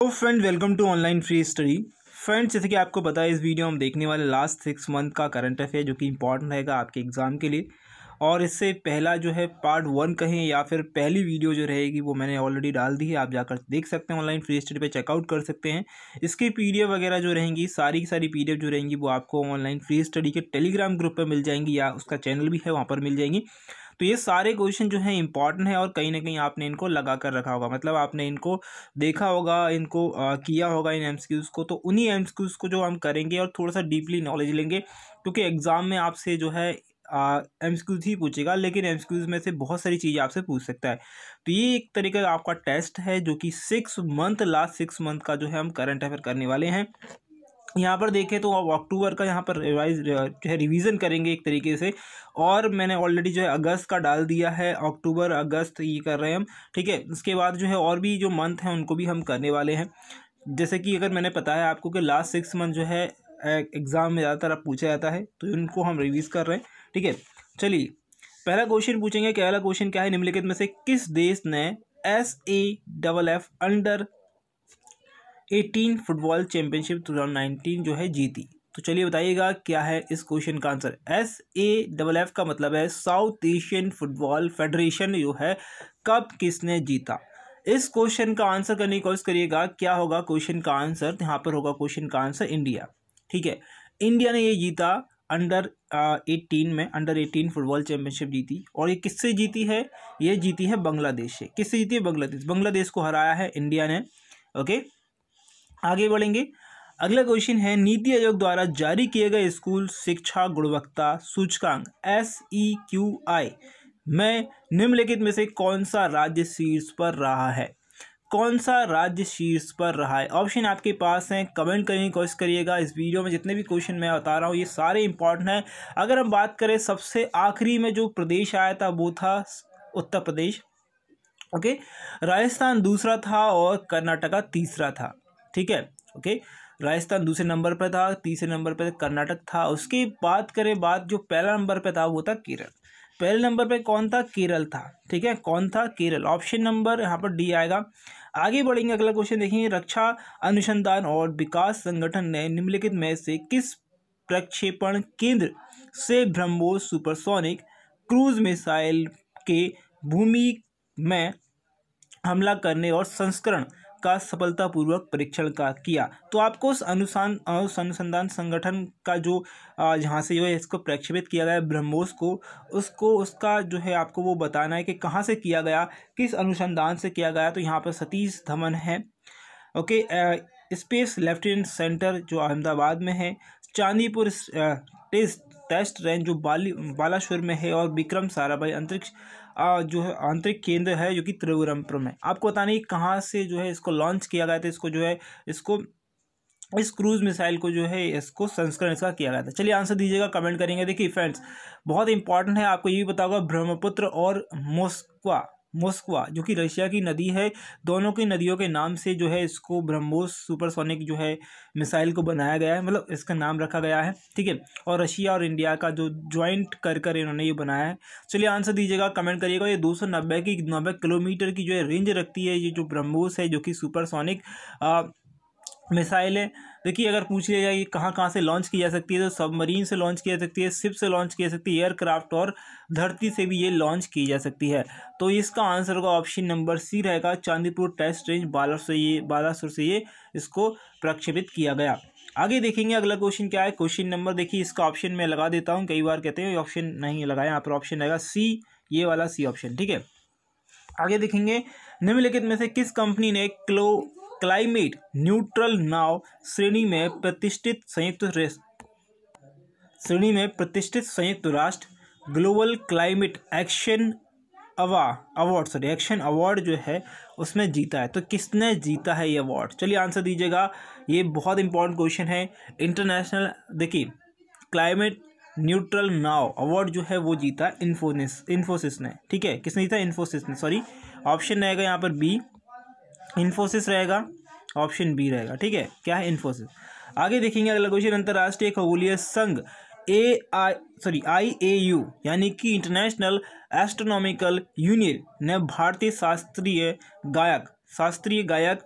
तो friend welcome to online free study friends जैसे कि आपको पता है, इस वीडियो हम देखने वाले लास्ट सिक्स मंथ का करंट अफेयर जो कि इंपॉर्टेंट रहेगा आपके एग्ज़ाम के लिए। और इससे पहला जो है पार्ट वन कहें या फिर पहली वीडियो जो रहेगी, वो मैंने ऑलरेडी डाल दी है। आप जाकर देख सकते हैं ऑनलाइन फ्री स्टडी पे चेकआउट कर सकते हैं। इसकी पीडीएफ वगैरह जो रहेंगी, सारी की सारी पीडीएफ जो रहेंगी, वो आपको ऑनलाइन फ्री स्टडी के टेलीग्राम ग्रुप पर मिल जाएँगी या उसका चैनल भी है, वहाँ पर मिल जाएँगी। तो ये सारे क्वेश्चन जो हैं इंपॉर्टेंट है और कहीं ना कहीं आपने इनको लगा कर रखा होगा। मतलब आपने इनको देखा होगा इनको आ, किया होगा इन एम को तो उन्हीं एम को जो हम करेंगे और थोड़ा सा डीपली नॉलेज लेंगे क्योंकि एग्ज़ाम में आपसे जो है एम ही पूछेगा लेकिन एम में से बहुत सारी चीज़ें आपसे पूछ सकता है। तो ये एक तरीके का आपका टेस्ट है जो कि six month last six month का जो है हम करंट अफेयर करने वाले हैं। यहाँ पर देखें तो अब अक्टूबर का यहाँ पर रिवाइज जो है रिवीजन करेंगे एक तरीके से। और मैंने ऑलरेडी जो है अगस्त का डाल दिया है, अक्टूबर, अगस्त ये कर रहे हैं हम, ठीक है? उसके बाद जो है और भी जो मंथ हैं उनको भी हम करने वाले हैं। जैसे कि अगर मैंने बताया आपको कि लास्ट सिक्स मंथ जो है एग्ज़ाम में ज़्यादातर अब पूछा जाता है तो इनको हम रिवीज कर रहे हैं, ठीक है? चलिए, पहला क्वेश्चन पूछेंगे पहला क्वेश्चन क्या है? निम्नलिखित में से किस देश ने S A double F under eighteen football championship 2019 जो है जीती। तो चलिए बताइएगा, क्या है इस क्वेश्चन का answer S A double F का मतलब है साउथ एशियन फुटबॉल फेडरेशन जो है, कब किसने जीता? इस क्वेश्चन का आंसर करने की कोशिश करिएगा, क्या होगा क्वेश्चन का आंसर यहाँ पर होगा क्वेश्चन का आंसर इंडिया ठीक है? इंडिया ने ये जीता अंडर एटीन में अंडर एटीन फुटबॉल चैंपियनशिप जीती। और ये किससे जीती है? ये जीती है बांग्लादेश से। किससे जीती है? बांग्लादेश बांग्लादेश को हराया है इंडिया ने। ओके आगे बढ़ेंगे। अगला क्वेश्चन है, नीति आयोग द्वारा जारी किए गए स्कूल शिक्षा गुणवत्ता सूचकांक एस ई क्यू आई में निम्नलिखित में से कौन सा राज्य शीर्ष पर रहा है? कौन सा राज्य शीर्ष पर रहा है? ऑप्शन आपके पास हैं कमेंट करने की कोशिश करिएगा। इस वीडियो में जितने भी क्वेश्चन मैं बता रहा हूँ, ये सारे इंपॉर्टेंट हैं। अगर हम बात करें, सबसे आखिरी में जो प्रदेश आया था, वो था उत्तर प्रदेश। ओके राजस्थान दूसरा था और कर्नाटका तीसरा था। ठीक है? ओके राजस्थान दूसरे नंबर पर था, तीसरे नंबर पर कर्नाटक था। उसकी बात करें, बात जो पहला नंबर पर था, वो था केरल। पहले नंबर पे कौन था? केरल था। ठीक है? कौन था? केरल। ऑप्शन नंबर यहाँ पर डी आएगा। आगे बढ़ेंगे, अगला क्वेश्चन देखेंगे। रक्षा, अनुसंधान और विकास संगठन ने निम्नलिखित में से किस प्रक्षेपण केंद्र से ब्रह्मोस सुपरसोनिक क्रूज मिसाइल के भूमि में हमला करने और संस्करण का सफलतापूर्वक परीक्षण का किया। तो आपको उस अनुसान, उस अनुसंधान संगठन का जो जहाँ से जो है इसको प्रक्षेपित किया गया ब्रह्मोस को, उसको, उसका जो है आपको वो बताना है कि कहाँ से किया गया, किस अनुसंधान से किया गया तो यहाँ पर सतीश धमन है। ओके स्पेस लेफ्टिनेंट सेंटर जो अहमदाबाद में है, चांदीपुर टेस्ट टेस्ट रेंज जो बाली, बालाश्वर में है और विक्रम साराभाई अंतरिक्ष जो है आंतरिक केंद्र है जो कि त्रिपुरमपुरम है। आपको पता नहीं कहाँ से जो है इसको लॉन्च किया गया था, इसको जो है, इसको इस क्रूज मिसाइल को जो है, इसको संस्करण इसका किया गया था। चलिए आंसर दीजिएगा कमेंट करेंगे। देखिए फ्रेंड्स बहुत इंपॉर्टेंट है, आपको ये भी होगा, ब्रह्मपुत्र और मोस्कवा। मोस्कवा जो कि रशिया की नदी है, दोनों की नदियों के नाम से जो है इसको ब्रह्मोस सुपरसोनिक जो है मिसाइल को बनाया गया है मतलब इसका नाम रखा गया है, ठीक है? और रशिया और इंडिया का जो ज्वाइंट कर कर इन्होंने ये बनाया है। चलिए आंसर दीजिएगा, कमेंट करिएगा, ये दो सौ नब्बे की, नब्बे किलोमीटर की जो है रेंज रखती है ये जो ब्रह्मोस है, जो कि सुपरसोनिक मिसाइल। देखिए, अगर पूछ लिया जाए कि कहाँ कहाँ से लॉन्च की जा सकती है तो सबमरीन से लॉन्च की जा सकती है शिप से लॉन्च की जा सकती है, एयरक्राफ्ट और धरती से भी ये लॉन्च की जा सकती है। तो इसका आंसर होगा ऑप्शन नंबर सी रहेगा, चांदीपुर टेस्ट रेंज, बालासुर से ये, बालासुर से ये इसको प्रक्षेपित किया गया। आगे देखेंगे अगला क्वेश्चन क्या है। क्वेश्चन नंबर देखिए, इसका ऑप्शन मैं लगा देता हूँ, कई बार कहते हैं ऑप्शन नहीं लगाया यहाँ पर ऑप्शन रहेगा सी, ये वाला सी ऑप्शन ठीक है। आगे देखेंगे, निम्नलिखित में से किस कंपनी ने क्लो क्लाइमेट न्यूट्रल नाव श्रेणी में प्रतिष्ठित संयुक्त श्रेणी में प्रतिष्ठित संयुक्त राष्ट्र ग्लोबल क्लाइमेट एक्शन अवा अवार्ड सॉरी एक्शन अवार्ड जो है, उसमें जीता है। तो किसने जीता है ये अवार्ड चलिए आंसर दीजिएगा। ये बहुत इंपॉर्टेंट क्वेश्चन है। इंटरनेशनल देखिए क्लाइमेट न्यूट्रल नाव अवार्ड जो है, वो जीता इन्फोसिस इन्फोसिस ने। ठीक है? किसने जीता? इन्फोसिस ने। सॉरी ऑप्शन रहेगा यहाँ पर बी इन्फोसिस रहेगा ऑप्शन बी रहेगा, ठीक है? क्या है इन्फोसिस आगे देखेंगे अगला क्वेश्चन अंतर्राष्ट्रीय खगोलीय संघ ए आई सॉरी आई ए यू यानी कि इंटरनेशनल एस्ट्रोनॉमिकल यूनियन ने भारतीय शास्त्रीय गायक शास्त्रीय गायक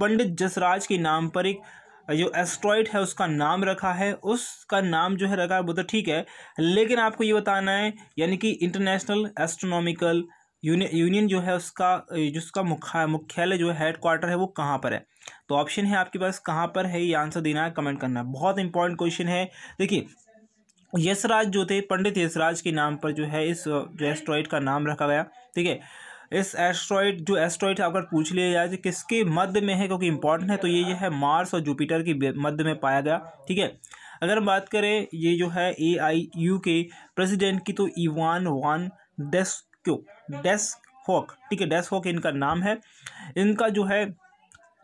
पंडित जसराज के नाम पर एक, जो एस्ट्रॉइड है, उसका नाम रखा है। उसका नाम जो है, रखा है वो तो ठीक है? लेकिन आपको ये बताना है, यानी कि इंटरनेशनल एस्ट्रोनॉमिकल यूनियन जो है उसका जिसका मुख्या मुख्यालय जो है हेड क्वार्टर है, वो कहाँ पर है? तो ऑप्शन है आपके पास कहाँ पर है, ये आंसर देना है कमेंट करना है। बहुत इंपॉर्टेंट क्वेश्चन है। देखिए, यशराज जो थे, पंडित यशराज के नाम पर जो है इस जो एस्ट्रॉइड का नाम रखा गया। ठीक है इस एस्ट्रॉइड जो एस्ट्रॉइड अगर पूछ लिया जाए किसके मध्य में है, क्योंकि इंपॉर्टेंट है तो ये है मार्स और जुपिटर के मध्य में पाया गया। ठीक है? अगर बात करें, ये जो है ए आई यू के प्रेसिडेंट की तो इवान वान डेस्क्यो डेस्क हॉक ठीक है डेस्क हॉक इनका नाम है। इनका जो है,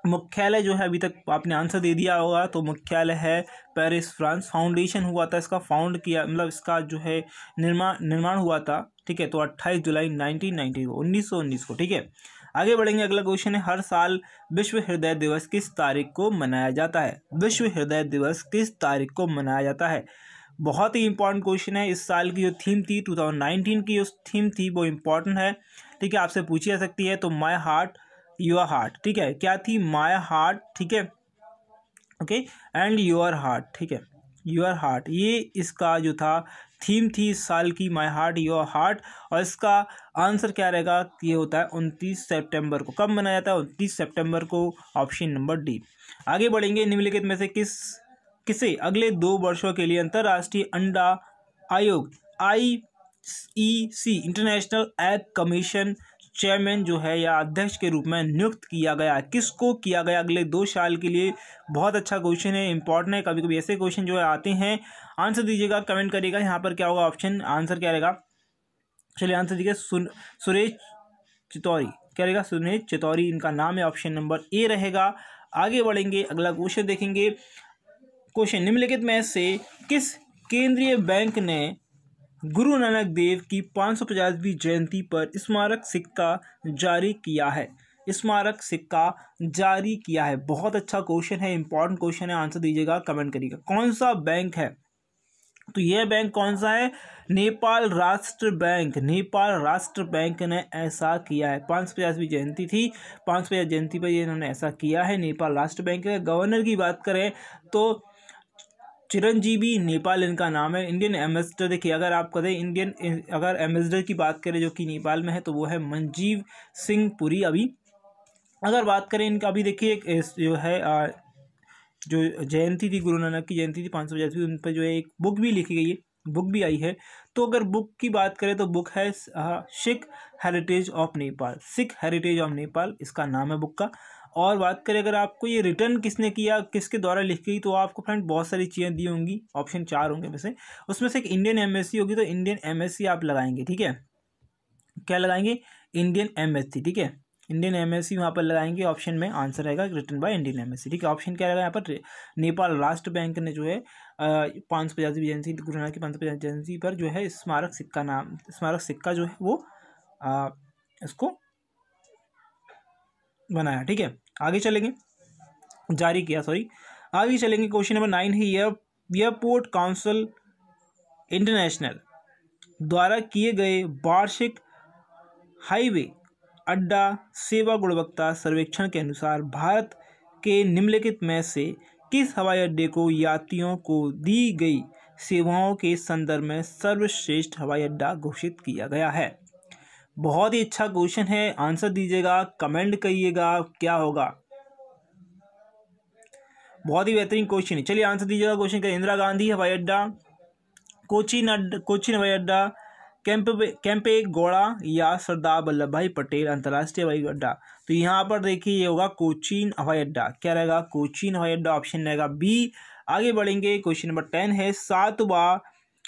मुख्यालय जो है, अभी तक आपने आंसर दे दिया होगा तो मुख्यालय है पेरिस फ्रांस फाउंडेशन हुआ था, इसका फाउंड किया मतलब इसका जो है निर्माण निर्माण हुआ था, ठीक है तो अट्ठाईस जुलाई नाइनटीन नाइन्टी को, उन्नीस सौ उन्नीस को, ठीक है। आगे बढ़ेंगे, अगला क्वेश्चन है, हर साल विश्व हृदय दिवस किस तारीख को मनाया जाता है? विश्व हृदय दिवस किस तारीख को मनाया जाता है? बहुत ही इंपॉर्टेंट क्वेश्चन है। इस साल की जो थीम थी 2019 की जो थीम थी, वो इंपॉर्टेंट है। ठीक है, आपसे पूछी जा सकती है तो माई हार्ट योर हार्ट ठीक है? क्या थी माई हार्ट ठीक है? ओके एंड योर हार्ट ठीक है? योर हार्ट ये इसका जो था थीम थी इस साल की माई हार्ट योर हार्ट और इसका आंसर क्या रहेगा? ये होता है उनतीस सितंबर को। कब मनाया जाता है? उनतीस सितंबर को ऑप्शन नंबर डी आगे बढ़ेंगे, निम्नलिखित में से किस किसे? अगले दो वर्षों के लिए अंतर्राष्ट्रीय अंडा आयोग I E C international egg commission chairman जो है या अध्यक्ष के रूप में नियुक्त किया गया। किसको किया गया? अगले दो साल के लिए बहुत अच्छा क्वेश्चन है इंपॉर्टेंट है। कभी कभी ऐसे क्वेश्चन जो है आते हैं। आंसर दीजिएगा कमेंट करिएगा। यहाँ पर क्या होगा ऑप्शन आंसर क्या रहेगा? चलिए आंसर दीजिए। सुरेश चितौरी क्या रहेगा? सुरेश चितौरी इनका नाम है ऑप्शन नंबर ए रहेगा। आगे बढ़ेंगे, अगला क्वेश्चन देखेंगे। क्वेश्चन, निम्नलिखित में से किस केंद्रीय बैंक ने गुरु नानक देव की पाँच सौ पचासवीं जयंती पर स्मारक सिक्का जारी किया है? स्मारक सिक्का जारी किया है। बहुत अच्छा क्वेश्चन है, इंपॉर्टेंट क्वेश्चन है, आंसर दीजिएगा, कमेंट करिएगा। कौन सा बैंक है? तो यह बैंक कौन सा है? नेपाल राष्ट्र बैंक। नेपाल राष्ट्र बैंक ने ऐसा किया है। पाँच सौ पचासवीं जयंती थी। पाँच सौ पचास जयंती पर इन्होंने ऐसा किया है। नेपाल राष्ट्र बैंक के गवर्नर की बात करें तो चिरंजीवी नेपाल इनका नाम है। इंडियन एम्बेसडर देखिए अगर आप कहें इंडियन अगर एम्बेसडर की बात करें जो कि नेपाल में है तो वो है मंजीव सिंह पुरी अभी। अगर बात करें इनका अभी देखिए एक जो है आ, जो जयंती थी गुरु नानक की जयंती थी पाँच सौ पचासवीं उन पर जो है एक बुक भी लिखी गई है बुक भी आई है। तो अगर बुक की बात करें तो बुक है Sikh heritage of Nepal. Sikh heritage of Nepal इसका नाम है बुक का। और बात करें अगर आपको ये रिटर्न किसने किया किसके द्वारा लिख गई तो आपको फ्रेंड बहुत सारी चीज़ें दी होंगी। ऑप्शन चार होंगे वैसे। उसमें से एक इंडियन एमएससी होगी तो इंडियन एमएससी आप लगाएँगे ठीक है? क्या लगाएँगे? इंडियन एमएससी ठीक है? इंडियन एमएससी वहाँ पर लगाएँगे ऑप्शन में आंसर रहेगा रिटर्न बाय इंडियन एमएससी ठीक है? ऑप्शन क्या रहेगा यहाँ पर? नेपाल राष्ट्र बैंक ने जो है पाँच सौ पचासी एजेंसी गुरु नानक की पाँच सौ पचासी एजेंसी पर जो है स्मारक सिक्का नाम स्मारक सिक्का जो है वो आ, इसको बनाया, ठीक है? आगे चलेंगे। जारी किया सॉरी आगे चलेंगे क्वेश्चन नंबर नाइन है एयरपोर्ट काउंसिल इंटरनेशनल द्वारा किए गए वार्षिक हाईवे अड्डा सेवा गुणवत्ता सर्वेक्षण के अनुसार भारत के निम्नलिखित में से किस हवाई अड्डे को यात्रियों को दी गई सेवाओं के संदर्भ में सर्वश्रेष्ठ हवाई अड्डा घोषित किया गया है? बहुत ही अच्छा क्वेश्चन है। आंसर दीजिएगा कमेंट करिएगा क्या होगा? बहुत ही बेहतरीन क्वेश्चन है। चलिए आंसर दीजिएगा क्वेश्चन का। इंदिरा गांधी, हवाई अड्डा कोचिन अड्डा कोचिन हवाई अड्डा, कैंपे कैंपे गोड़ा या सरदार वल्लभ भाई पटेल अंतर्राष्ट्रीय हवाई अड्डा। तो यहाँ पर देखिए, ये होगा कोचीन हवाई अड्डा। क्या रहेगा? कोचीन हवाई अड्डा ऑप्शन रहेगा। बी आगे बढ़ेंगे। क्वेश्चन नंबर टेन है, सातवा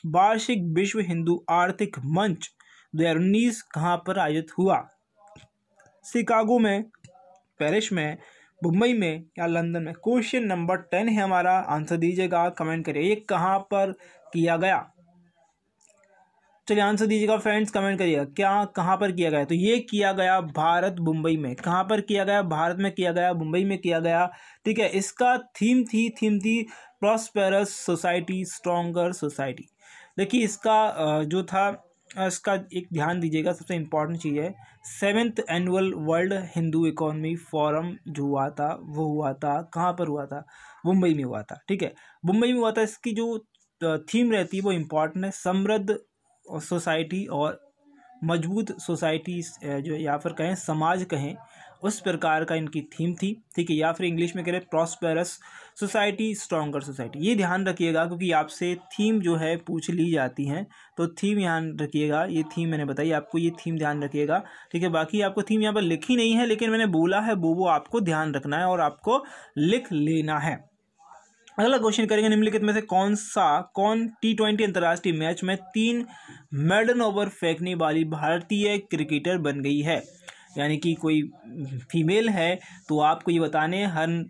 वार्षिक विश्व हिंदू आर्थिक मंच। दो हज़ार उन्नीस कहाँ पर आयोजित हुआ? शिकागो में, पेरिस में, मुंबई में या लंदन में? क्वेश्चन नंबर टेन है हमारा। आंसर दीजिएगा, कमेंट करिए, ये कहाँ पर किया गया? चलिए आंसर दीजिएगा फ्रेंड्स, कमेंट करिएगा, क्या कहाँ पर किया गया? तो ये किया गया भारत, मुंबई में। कहाँ पर किया गया? भारत में किया गया, मुंबई में किया गया। ठीक है, इसका थीम थी थीम थी प्रॉस्पेरस सोसाइटी, स्ट्रॉन्गर सोसाइटी। देखिए, इसका जो था इसका एक ध्यान दीजिएगा, सबसे इंपॉर्टेंट चीज़ है। Seventh annual world Hindu economy forum जो हुआ था, वो हुआ था, कहाँ पर हुआ था? मुंबई में हुआ था, ठीक है? मुंबई में हुआ था, इसकी जो थीम रहती है, वो इंपॉर्टेंट है। समृद्ध सोसाइटी और मज़बूत सोसाइटी जो या फिर कहें, समाज कहें उस प्रकार का इनकी थीम थी, ठीक है? या फिर इंग्लिश में कह रहे प्रॉस्पेरस सोसाइटी स्ट्रॉन्गर सोसाइटी ये ध्यान रखिएगा क्योंकि आपसे थीम जो है पूछ ली जाती हैं तो थीम ध्यान रखिएगा, ये थीम मैंने बताई, आपको ये थीम ध्यान रखिएगा, ठीक है? बाकी आपको थीम यहाँ पर लिखी नहीं है, लेकिन मैंने बोला है, वो वो आपको ध्यान रखना है और आपको लिख लेना है। अगला क्वेश्चन करेंगे निम्नलिखित में से, कौन सा, कौन टी ट्वेंटी अंतर्राष्ट्रीय मैच में तीन मेडन ओवर फेंकने वाली भारतीय क्रिकेटर बन गई है? यानी कि कोई फीमेल है तो आपको ये बताने हर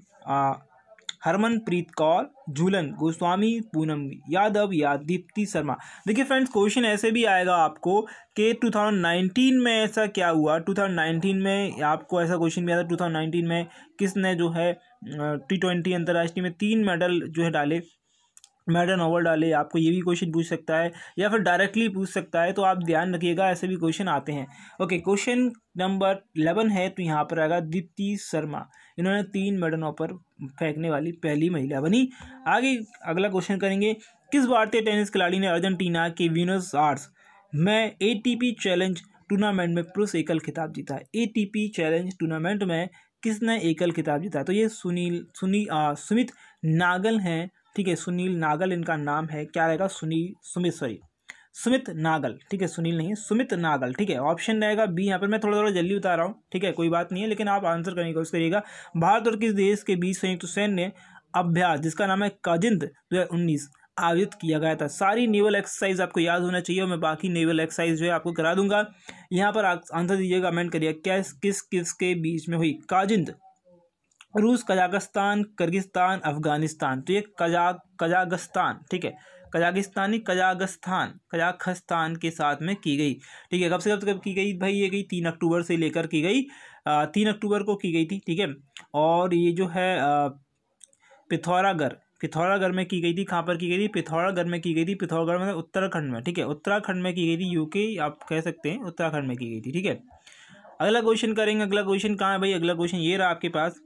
हरमनप्रीत कौर, झूलन, गोस्वामी, पूनम, यादव या दीप्ति शर्मा। देखिए फ्रेंड्स, क्वेश्चन ऐसे भी आएगा आपको कि 2019 में ऐसा क्या हुआ? 2019 में आपको ऐसा क्वेश्चन भी आया था 2019 में किसने जो है टी ट्वेंटी अंतर्राष्ट्रीय में तीन मेडल जो है डाले। मेडल ओवर डाले, आपको ये भी क्वेश्चन पूछ सकता है या फिर डायरेक्टली पूछ सकता है तो आप ध्यान रखिएगा, ऐसे भी क्वेश्चन आते हैं। ओके क्वेश्चन नंबर इलेवन है तो यहाँ पर आएगा दीप्ति शर्मा। इन्होंने तीन मेडल ओवर फेंकने वाली पहली महिला बनी। आगे अगला क्वेश्चन करेंगे, किस भारतीय टेनिस खिलाड़ी ने अर्जेंटीना के विनर्स आर्ट्स में एटीपी चैलेंज टूर्नामेंट में पुरुष एकल खिताब जीता? एटीपी चैलेंज टूर्नामेंट में किसने एकल खिताब जीता? तो ये सुनील, सुनी सुमित नागल हैं। ठीक है, सुनील नागल इनका नाम है। क्या रहेगा? सुनील, सुमित सॉरी सुमित नागल, ठीक है, सुनील नहीं सुमित नागल, ठीक है। ऑप्शन रहेगा बी यहाँ पर मैं थोड़ा थोड़ा जल्दी बता रहा हूँ, ठीक है, कोई बात नहीं है, लेकिन आप आंसर करने की कोशिश करिएगा। भारत और किस देश के बीच संयुक्त सैन्य अभ्यास, जिसका नाम है काजिंद दो हज़ार उन्नीस, आयोजित किया गया था? सारी नेवल एक्सरसाइज आपको याद होना चाहिए और मैं बाकी नेवल एक्सरसाइज जो है आपको करा दूँगा। यहाँ पर आंसर दीजिएगा कमेंट करिए क्या, किस किस के बीच में हुई? काजिंद। रूस, कजाकिस्तान, किर्गिस्तान, अफ़गानिस्तान। तो ये कजा, कजाकिस्तान, ठीक है? कजाकिस्तानी कजाकिस्तान कजाकिस्तान के साथ में की गई। ठीक है, कब से कब कब की गई भाई? ये गई तीन अक्टूबर से लेकर की गई तीन अक्टूबर को की गई थी, ठीक है? और ये जो है पिथौरागढ़ पिथौरागढ़ में की गई थी। कहाँ पर की गई थी? पिथौरागढ़ में की गई थी। पिथौरागढ़ में, उत्तराखंड में, ठीक है? उत्तराखंड में की गई थी। यूके आप कह सकते हैं, उत्तराखंड में की गई थी, ठीक है? अगला क्वेश्चन करेंगे, अगला क्वेश्चन कहाँ है भाई? अगला क्वेश्चन ये रहा आपके पास।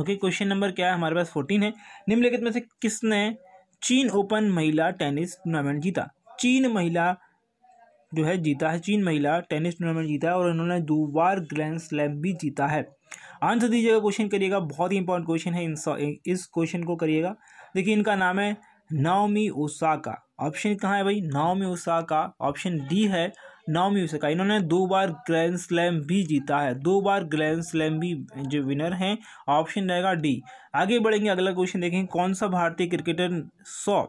ओके क्वेश्चन नंबर क्या है? हमारे पास फोर्टीन है। निम्नलिखित में से किसने चीन ओपन महिला टेनिस टूर्नामेंट जीता? चीन महिला जो है, जीता है। चीन महिला टेनिस टूर्नामेंट जीता है और उन्होंने दो बार ग्रैंड स्लैम भी जीता है। आंसर दीजिएगा क्वेश्चन करिएगा। बहुत ही इंपॉर्टेंट क्वेश्चन है। इस क्वेश्चन को करिएगा। देखिए, इनका नाम है नाओमी ओसाका ऑप्शन कहाँ है भाई? नाओमी ओसाका ऑप्शन डी है। नाओमी ओसाका इन्होंने दो बार ग्रैंड स्लैम भी जीता है। दो बार ग्रैंड स्लैम भी जो विनर हैं ऑप्शन रहेगा डी आगे बढ़ेंगे, अगला क्वेश्चन देखेंगे। कौन सा भारतीय क्रिकेटर सौ,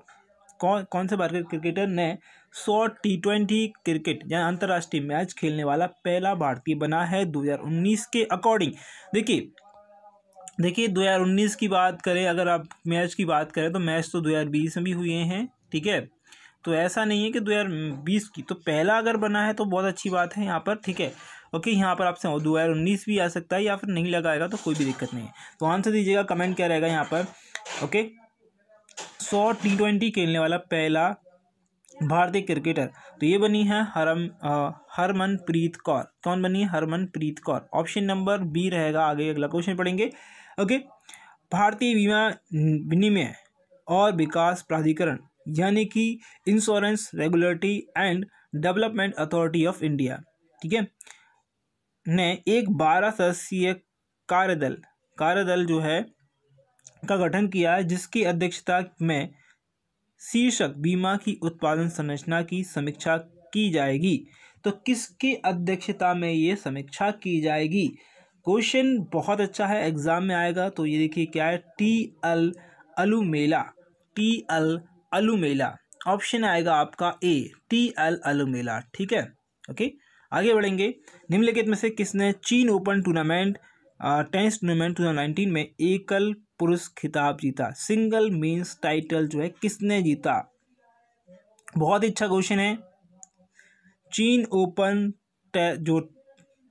कौन कौन से भारतीय क्रिकेटर ने सौ टी ट्वेंटी क्रिकेट या अंतर्राष्ट्रीय मैच खेलने वाला पहला भारतीय बना है 2019 के अकॉर्डिंग देखिए देखिए 2019 की बात करें, अगर आप मैच की बात करें तो मैच तो 2020 में भी हुए हैं, ठीक है? तो ऐसा नहीं है कि 2020 की तो पहला अगर बना है तो बहुत अच्छी बात है यहाँ पर, ठीक है? ओके, यहाँ पर आपसे दो हज़ार उन्नीस भी आ सकता है या फिर नहीं लगाएगा तो कोई भी दिक्कत नहीं है। तो आंसर दीजिएगा, कमेंट क्या रहेगा यहाँ पर, ओके? सौ टी ट्वेंटी खेलने वाला पहला भारतीय क्रिकेटर तो ये बनी है हरम हरमनप्रीत कौर। कौन बनी है? Harmanpreet Kaur. Option number B रहेगा, आगे अगला क्वेश्चन पढ़ेंगे, ओके? भारतीय बीमा विनिमय और विकास प्राधिकरण यानी कि insurance regulatory and development authority of India ठीक है? ने एक बारह सदस्यीय कार्यदल कार्यदल जो है, का गठन किया है, जिसकी अध्यक्षता में शीर्षक, बीमा की उत्पादन संरचना की समीक्षा की जाएगी। तो किसकी अध्यक्षता में ये समीक्षा की जाएगी? क्वेश्चन बहुत अच्छा है एग्ज़ाम में आएगा तो ये देखिए क्या है? T L Alamelu T L Alamelu. Option आएगा आपका ए टी एल अलूमेला। ठीक है? ओके आगे बढ़ेंगे। निम्नलिखित में से किसने चीन open tournament tennis tournament two में एकल पुरुष खिताब जीता? सिंगल मीन्स टाइटल जो है, किसने जीता? बहुत ही अच्छा क्वेश्चन है। चीन ओपन जो